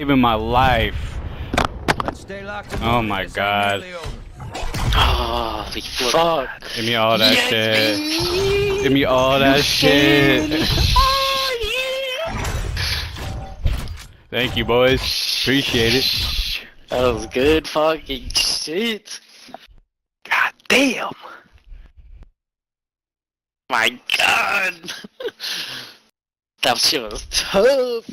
saving my life. Oh my God. fuck. Give me all that Yes, shit. Me. Give me all that shit. Oh, yeah. Thank you, boys. Appreciate it. That was good fucking shit. God damn. My god. that shit was tough.